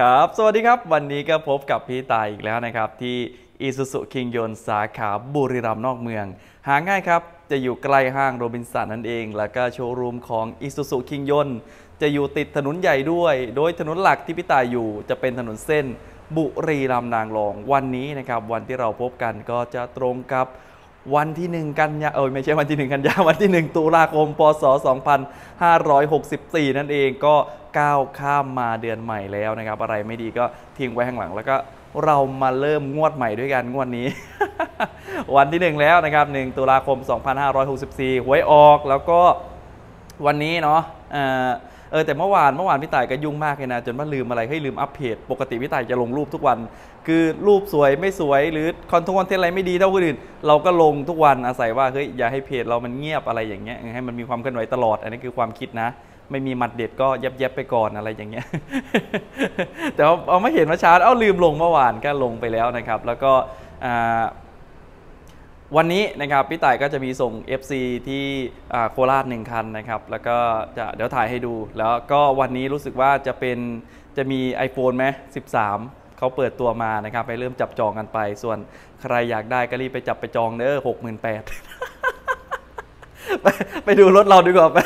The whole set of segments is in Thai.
ครับ สวัสดีครับ วันนี้ก็พบกับพี่ตายอีกแล้วนะครับ ที่อีซูซุคิงยนสาขาบุรีรัมย์นอกเมือง หาง่ายครับ จะอยู่ใกล้ห้างโรบินสันนั่นเอง แล้วก็โชว์รูมของอีซูซุคิงยนจะอยู่ติดถนนใหญ่ด้วย โดยถนนหลักที่พี่ตายอยู่ จะเป็นถนนเส้น บุรีรัมย์นางรอง วันนี้นะครับวันที่เราพบกันก็จะตรงกับวันที่ 1 กันยาเออไม่ใช่วันที่ 1 กันยาวันที่ 1 ตุลาคม พศ 2564 นั่นเองก็ ก้าวข้ามมาเดือนใหม่แล้วนะครับ อะไรไม่ดีก็ทิ้งไว้ข้างหลัง แล้วก็เรามาเริ่มงวดใหม่ด้วยกันงวดนี้ วันที่ 1 แล้วนะครับ 1 ตุลาคม 2564 หวยออกแล้วก็วันนี้เนาะเออเออแต่เมื่อวานเมื่อวานพี่ต่ายก็ยุ่งมากเลยนะจนว่าลืมอะไรให้ลืมอัปเพจปกติพี่ต่ายจะลงรูปทุกวัน คือรูปสวยไม่สวยหรือคอนเทนต์อะไรไม่ดีเท่าคนอื่นเราก็ลงทุกวันอาศัยว่าเฮ้ยอย่าให้เพจเรามันเงียบอะไรอย่างเงี้ยให้มันมีความเคลื่อนไหวตลอด อันนี้คือความคิดนะ ไม่มีหมัดเด็ดก็เย็บๆไปก่อนอะไรอย่างเงี้ย แต่ว่าเอาไม่เห็นมาช้าเอาลืมลงเมื่อวานก็ลงไปแล้วนะครับ แล้วก็วันนี้นะครับพี่ต่ายก็จะมีส่ง FC ที่อ่โคราชหนึ่งคันนะครับแล้วก็จะเดี๋ยวถ่ายให้ดู แล้วก็วันนี้รู้สึกว่าจะเป็นจะมี iPhone ไหม13 เขาเปิดตัวมานะครับไปเริ่มจับจองกันไป ส่วนใครอยากได้ก็รีบไปจับไปจองเด้อหกหมื่นแปดไปดูรถเราดีกว่าไป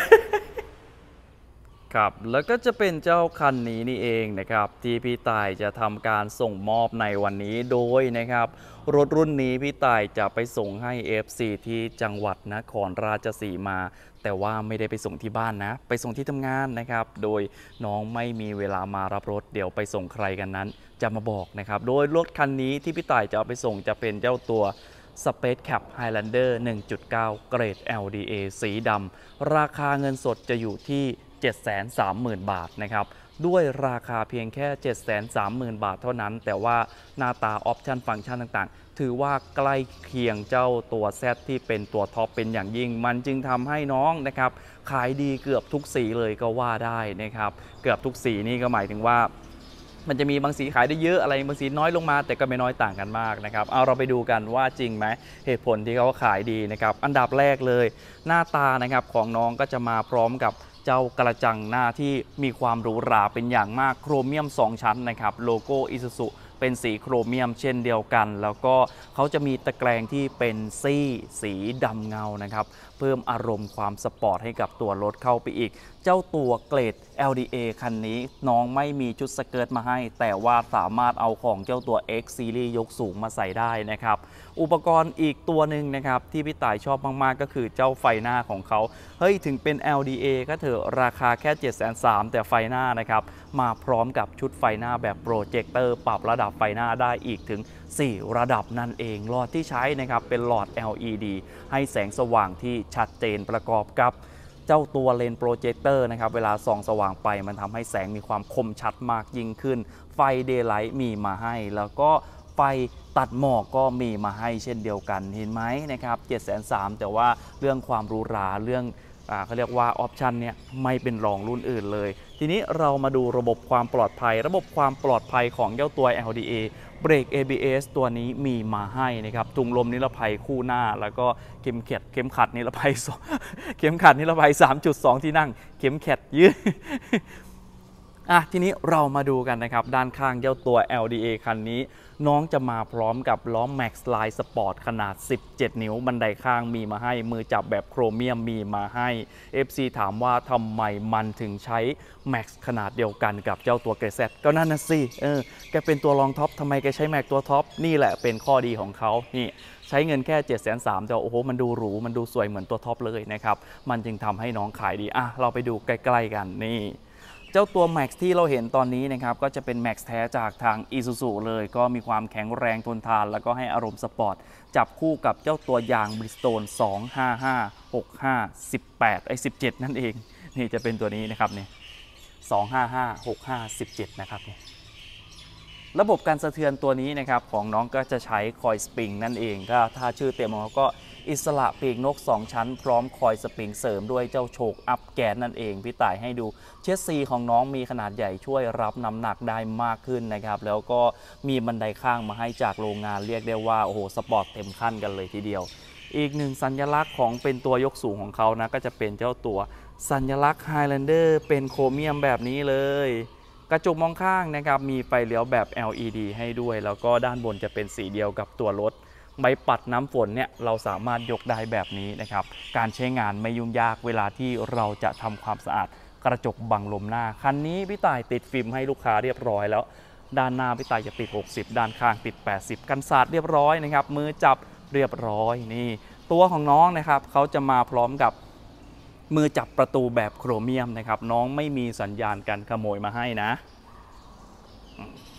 ครับแล้วก็จะเป็นเจ้าคันนี้นี่เองนะครับที่พี่ต่ายจะทำการส่งมอบในวันนี้โดยนะครับ รถรุ่นนี้พี่ต่ายจะไปส่งให้ FC ที่จังหวัดนครราชสีมา แต่ว่าไม่ได้ไปส่งที่บ้านนะ ไปส่งที่ทำงานนะครับ โดยน้องไม่มีเวลามารับรถ เดี๋ยวไปส่งใครกันนั้น จะมาบอกนะครับ โดยรถคันนี้ที่พี่ต่ายจะเอาไปส่งจะเป็นเจ้าตัว Space Cab Highlander 1.9 เกรด LDA สีดำราคาเงินสดจะอยู่ที่ 730,000 บาทนะครับด้วยราคาเพียงแค่ 730,000 บาทเท่านั้น แต่ว่าหน้าตาออปชันฟังก์ชันต่างๆ ถือว่าใกล้เคียงเจ้าตัว Z ที่เป็นตัวท็อปเป็นอย่างยิ่ง มันจึงทำให้น้องนะครับขายดีเกือบทุกสีเลยก็ว่าได้นะครับ เกือบทุกสีนี่ก็หมายถึงว่ามันจะมีบางสีขายได้เยอะอะไรบางสีน้อยลงมาแต่ก็ไม่น้อยต่างกันมากนะครับเอาเราไปดูกันว่าจริงไหมเหตุผลที่เขาขายดีนะครับอันดับแรกเลย หน้าตานะครับของน้องก็จะมาพร้อมกับ เจ้ากระจังหน้าที่มีความหรูหราเป็นอย่างมากโครเมียม 2 ชั้นนะครับโลโก้อิซูซุเป็นสีโครเมียมเช่นเดียวกัน แล้วก็เขาจะมีตะแกรงที่เป็นซี่สีดำเงานะครับ เพิ่มอารมณ์ความสปอร์ตให้กับตัวรถเข้าไปอีก เจ้าตัวเกรด LDA คันนี้น้องไม่มีชุดสเกิร์ตมาให้ แต่ว่าสามารถเอาของเจ้าตัว X Series ยกสูงมาใส่ได้นะครับ อุปกรณ์อีกตัวหนึ่งนะครับ ที่พี่ต่ายชอบมาก ๆ ก็คือเจ้าไฟหน้าของเขา เฮ้ย ถึงเป็น LDA ก็เถอะราคาแค่ 7 3 0 0 0แต่ไฟหน้านะครับ มาพร้อมกับชุดไฟหน้าแบบโปรเจคเตอร์ปรับระดับไฟหน้าได้อีกถึง 4 ระดับนั่นเองหลอดที่ใช้นะครับเป็นหลอด LED ให้แสงสว่างที่ชัดเจนประกอบกับ เจ้าตัวเลนส์โปรเจคเตอร์นะครับเวลาส่องสว่างไปมันทำให้แสงมีความคมชัดมากยิ่งขึ้น ไฟ daylight มีมาให้ แล้วก็ไฟตัดหมอกก็มีมาให้เช่นเดียวกันเห็นไหมนะครับ7 3 0 0แต่ว่าเรื่องความหรูหราเรื่องเขาเรียกว่า option เนี่ยไม่เป็นรองรุ่นอื่นเลย ทีนี้เรามาดูระบบความปลอดภัย ระบบความปลอดภัยของเจ้าตัว LDA เบรก ABS ตัวนี้มีมาให้นะครับถุงลมนิรภัยคู่หน้า แล้วก็เข็มขัดเข็มขัดนิรภัยเข็มขัดนิรภัย 3 จุด 2 ที่นั่ง เข็มขัดยืด อะทีนี้เรามาดูกันนะครับ ด้านข้างเจ้าตัว LDA คันนี้ น้องจะมาพร้อมกับล้อ Max Line Sport ขนาด 17 นิ้ว บันไดข้างมีมาให้ มือจับแบบโครเมียมมีมาให้ FC ถามว่าทำไมมันถึงใช้ Max ขนาดเดียวกันกับเจ้าตัวเกรเซตก็นั่นนะสิเออแกเป็นตัวรองท็อปทำไมแกใช้ Max ตัวท็อป นี่แหละเป็นข้อดีของเขานี่ใช้เงินแค่7 3 0 0 0แต่โอ้โห มันดูหรู มันดูสวยเหมือนตัวท็อปเลยนะครับ มันจึงทำให้น้องขายดีอะเราไปดูใกล้ ๆ กันนี่ เจ้าตัว Max ที่เราเห็นตอนนี้นะครับก็จะเป็น Max แท้จากทาง Isuzu เลยก็มีความแข็งแรงทนทาน แล้วก็ให้อารมณ์สปอร์ต จับคู่กับเจ้าตัวยาง Bridgestone 255 65 18ไอ้17 นั่นเอง นี่จะเป็นตัวนี้นะครับเนี่ย255 65 17 นะครับเนี่ย ระบบการสะเทือนตัวนี้นะครับของน้องก็จะใช้คอยสปริงนั่นเองก็ถ้าชื่อเต็มของเขาก็อิสระปีกนก 2 ชั้น พร้อม coil spring เสริมด้วยเจ้าโช้คอัพแกนนั่นเองพี่ต่ายให้ดูเชสซีของน้องมีขนาดใหญ่ช่วยรับน้ำหนักได้มากขึ้นนะครับ แล้วก็มีบันไดข้างมาให้จากโรงงานเรียกได้ว่า โอ้โห สปอร์ตเต็มขั้นกันเลยทีเดียว อีกหนึ่งสัญลักษณ์ของเป็นตัวยกสูงของเขานะ ก็จะเป็นเจ้าตัวสัญลักษณ์ Highlander เป็นโครเมียมแบบนี้เลย กระจกมองข้างนะครับมีไฟเลี้ยวแบบ LED ให้ด้วย แล้วก็ด้านบนจะเป็นสีเดียวกับตัวรถใบปัดน้ำฝนเนี่ยเราสามารถยกได้แบบนี้นะครับ การใช้งานไม่ยุ่งยากเวลาที่เราจะทำความสะอาดกระจกบังลมหน้า คันนี้พี่ต่ายติดฟิล์มให้ลูกค้าเรียบร้อยแล้ว ด้านหน้าพี่ต่ายจะติด 60 ด้านข้างติด 80 กันสาดเรียบร้อยนะครับ มือจับเรียบร้อยนี่ ตัวของน้องนะครับเขาจะมาพร้อมกับ มือจับประตูแบบโครเมียมนะครับ น้องไม่มีสัญญาณการขโมยมาให้นะ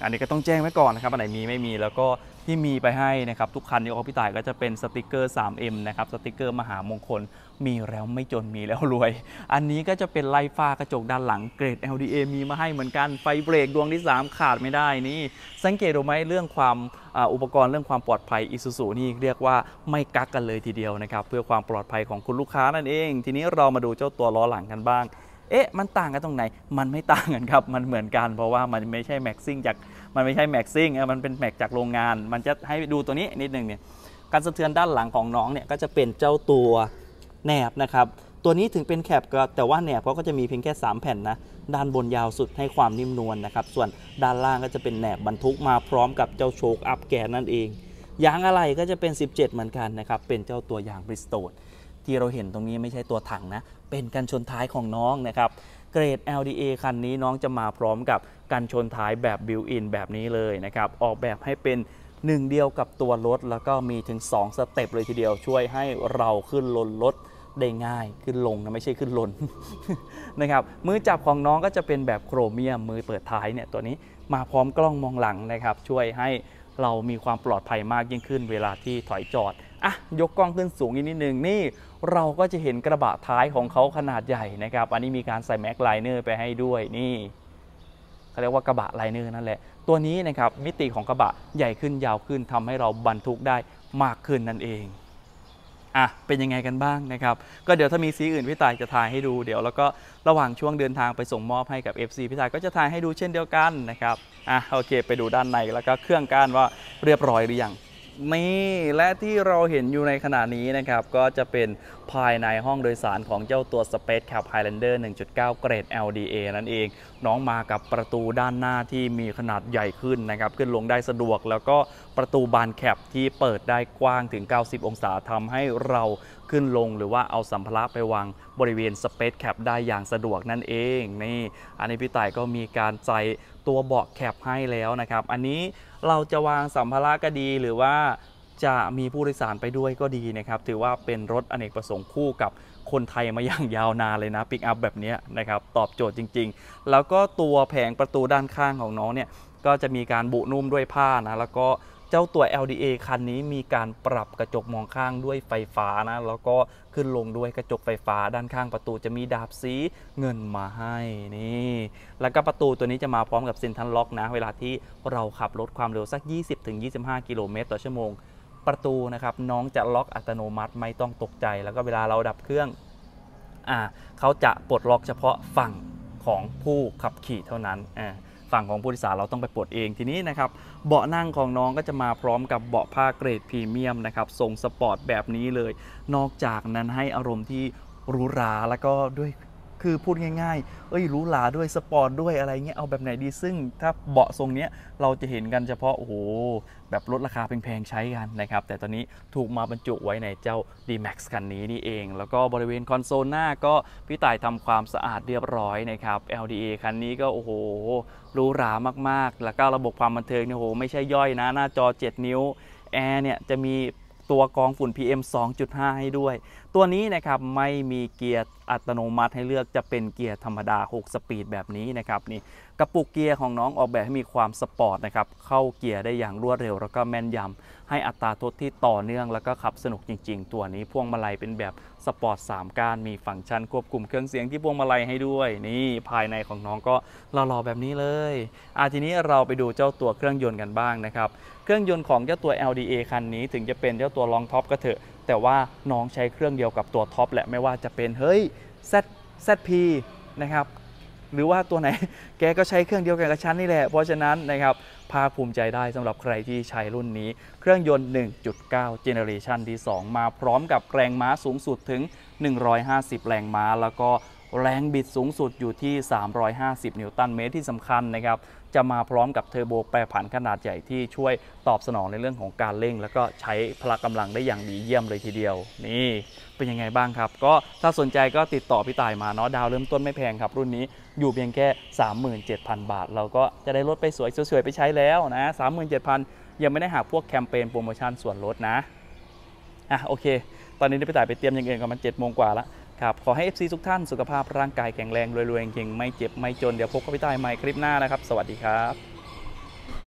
อันนี้ก็ต้องแจ้งไว้ก่อนนะครับอันไหนมีไม่มีแล้วก็ ที่มีไปให้นะครับทุกคันที่ออกพี่ต่ายก็จะเป็นสติกเกอร์ 3M นะครับสติกเกอร์มหามงคล มีแล้วไม่จนมีแล้วรวย อันนี้ก็จะเป็นไล่ฝ้ากระจกด้านหลังเกรด LDA มีมาให้เหมือนกันไฟเบรกดวงที่ 3 ขาดไม่ได้นี่ สังเกตดูไหมเรื่องความอ,อุปกรณ์เรื่องความปลอดภัย i s u z u นี่เรียกว่าไม่กั๊กกันเลยทีเดียวนะครับเพื่อความปลอดภัยของคุณลูกค้านั่นเอง ทีนี้เรามาดูเจ้าตัวล้อหลังกันบ้างเอ๊ะ มันต่างกันตรงไหน มันไม่ต่างกันครับ มันเหมือนกัน เพราะว่ามันไม่ใช่แม็กซิ่งจาก มันไม่ใช่แม็กซิ่งมันเป็นแม็กจากโรงงาน มันจะให้ดูตัวนี้นิดนึงเนี่ยการสะเทือนด้านหลังของน้องเนี่ยก็จะเป็นเจ้าตัวแหนบนะครับตัวนี้ถึงเป็นแคปก็แต่ว่าแหนบเขาก็จะมีเพียงแค่ 3 แผ่นนะด้านบนยาวสุดให้ความนิ่มนวลนะครับส่วนด้านล่างก็จะเป็นแหนบบรรทุกมาพร้อมกับเจ้าโชคอัพแกนนั่นเองยางอะไรก็จะเป็น 17 เหมือนกันนะครับเป็นเจ้าตัวยางบริสโตนที่เราเห็นตรงนี้ไม่ใช่ตัวถังนะเป็นกันชนท้ายของน้องนะครับ เกรด LDA คันนี้น้องจะมาพร้อมกับกันชนท้ายแบบ built-in แบบนี้เลยนะครับ ออกแบบให้เป็นหนึ่งเดียวกับตัวรถ แล้วก็มีถึง 2 step เลยทีเดียวช่วยให้เราขึ้นลนรถได้ง่ายขึ้นลงนะไม่ใช่ขึ้นลนนะครับมือจับของน้องก็จะเป็นแบบโครเมียมมือเปิดท้ายเนี่ยตัวนี้มาพร้อมกล้องมองหลังนะครับ ช่วยให้เรามีความปลอดภัยมากยิ่งขึ้นเวลาที่ถอยจอด อะยกกล้องขึ้นสูงอีกนิดนึงนี่เราก็จะเห็นกระบะท้ายของเขาขนาดใหญ่นะครับ อันนี้มีการใส่ Maxliner ไปให้ด้วยนี่เขาเรียกว่ากระบะ liner นั่นแหละ ตัวนี้นะครับมิติของกระบะใหญ่ขึ้นยาวขึ้นทำให้เราบรรทุกได้มากขึ้นนั่นเองอะเป็นยังไงกันบ้างนะครับ ก็เดี๋ยวถ้ามีสีอื่นพี่ต่ายจะถ่ายให้ดูเดี๋ยวแล้วก็ระหว่างช่วงเดินทางไปส่งมอบให้กับ FC พี่ต่ายก็จะถ่ายให้ดูเช่นเดียวกันนะครับอะโอเค ไปดูด้านในแล้วก็เครื่องกันว่าเรียบร้อยหรือยัง นี่และที่เราเห็นอยู่ในขณะนี้นะครับ ก็จะเป็นภายในห้องโดยสารของเจ้าตัว Space Cab Highlander 1.9 เกรด LDA นั่นเอง น้องมากับประตูด้านหน้าที่มีขนาดใหญ่ขึ้นนะครับ ขึ้นลงได้สะดวก แล้วก็ประตูบานแคปที่เปิดได้กว้างถึง 90 องศาทำให้เราขึ้นลงหรือว่าเอาสัมภาระไปวางบริเวณ Space Cab ได้อย่างสะดวกนั่นเองนี่อันนี้พี่ต่ายก็มีการใส่ตัวเบาะแคปให้แล้วนะครับ อันนี้ เราจะวางสัมภาระก็ดี หรือว่าจะมีผู้โดยสารไปด้วยก็ดีนะครับ ถือว่าเป็นรถอเนกประสงค์คู่กับคนไทยมาอย่างยาวนานเลยนะปิกอัพแบบนี้นะครับ ตอบโจทย์จริง ๆ แล้วก็ตัวแผงประตูด้านข้างของน้องเนี่ย ก็จะมีการบุนุ่มด้วยผ้านะ แล้วก็ จ้าตัว LDA คันนี้มีการปรับกระจกมองข้างด้วยไฟฟ้านะแล้วก็ขึ้นลงด้วยกระจกไฟฟ้าด้านข้างประตูจะมีดาบสีเงินมาให้นี่แล้วก็ประตูตัวนี้จะมาพร้อมกับ central lock นะ เวลาที่เราขับรถความเร็วสัก 20-25 กิโลเมตรต่อชั่วโมง ประตูนะครับน้องจะล็อกอัตโนมัติไม่ต้องตกใจ แล้วก็เวลาเราดับเครื่องอ่าเขาจะปลดล็อกเฉพาะฝั่งของผู้ขับขี่เท่านั้นอ่า ฝั่งของผู้โดยสารเราต้องไปปลดเองทีนี้นะครับเบาะนั่งของน้องก็จะมาพร้อมกับเบาะผ้าเกรดพรีเมียมนะครับทรงสปอร์ตแบบนี้เลย นอกจากนั้นให้อารมณ์ที่หรูหราแล้วก็ด้วย คือพูดง่ายๆ เอ้ยหรูหราด้วยสปอร์ตด้วยอะไรเงี้ยเอาแบบไหนดีซึ่งถ้าเบาะทรงเนี้ยเราจะเห็นกันเฉพาะโอ้โหแบบรถราคาแพงๆใช้กันนะครับ แต่ตอนนี้ถูกมาบรรจุไว้ในเจ้า D-Max คันนี้นี่เอง แล้วก็บริเวณคอนโซลหน้าก็พี่ต่ายทำความสะอาดเรียบร้อยนะครับ LDA คันนี้ก็โอ้โหหรูหรามากๆ แล้วก็ระบบความบันเทิงเนี่ยโอ้โหไม่ใช่ย่อยนะหน้าจอ 7 นิ้วแอร์เนี่ยจะมี ตัวกรองฝุ่น PM 2.5 ให้ด้วย ตัวนี้นะครับไม่มีเกียร์อัตโนมัติให้เลือกจะเป็นเกียร์ธรรมดา 6 สปีดแบบนี้นะครับนี่กระปุกเกียร์ของน้องออกแบบให้มีความสปอร์ตนะครับเข้าเกียร์ได้อย่างรวดเร็ว แล้วก็แม่นยำให้อัตราทดที่ต่อเนื่องแล้วก็ขับสนุกจริง ๆ ตัวนี้พวงมาลัยเป็นแบบ สปอร์ต3ก้านมีฟังก์ชันควบคุมเครื่องเสียงที่พวงมาลัยให้ด้วย นี่ภายในของน้องก็หล่อๆแบบนี้เลยอะทีนี้เราไปดูเจ้าตัวเครื่องยนต์กันบ้างนะครับ เครื่องยนต์ของเจ้าตัว LDA คันนี้ถึงจะเป็นเจ้าตัวรองท็อปก็เถอะ แต่ว่าน้องใช้เครื่องเดียวกับตัวท็อปแหละไม่ว่าจะเป็นเฮ้ย Z ZP นะครับ หรือว่าตัวไหนแกก็ใช้เครื่องเดียวกันกับฉันนี่แหละ เพราะฉะนั้นนะครับภาคภูมิใจได้สำหรับใครที่ใช้รุ่นนี้ เครื่องยนต์ 1.9 เจเนอเรชันที่ 2 มาพร้อมกับแรงม้าสูงสุดถึง 150 แรงม้า แล้วก็แรงบิดสูงสุดอยู่ที่ 350 นิวตันเมตรที่สำคัญนะครับ จะมาพร้อมกับเทอร์โบแปรผันขนาดใหญ่ที่ช่วยตอบสนองในเรื่องของการเร่ง แล้วก็ใช้พละกำลังได้อย่างดีเยี่ยมเลยทีเดียว นี่เป็นยังไงบ้างครับ ก็ถ้าสนใจก็ติดต่อพี่ต่ายมาเนาะดาวเริ่มต้นไม่แพงครับรุ่นนี้ อยู่เพียงแค่ 37,000 บาท เราก็จะได้รถไปสวยสวยๆไปใช้แล้วนะ 37,000 ยังไม่ได้หาพวกแคมเปญโปรโมชั่นส่วนลดนะอะโอเค ตอนนี้ได้ไปต่ายไปเตรียมอย่างอื่นกันมัน7โมงกว่าละครับขอให้ FC ทุกท่านสุขภาพร่างกายแข็งแรงรวยๆเก่งไม่เจ็บไม่จนเดี๋ยวพบกับพี่ต่ายใหม่คลิปหน้านะครับ สวัสดีครับ